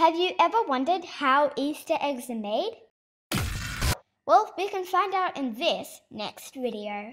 Have you ever wondered how Easter eggs are made? Well, we can find out in this next video.